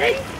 Ready?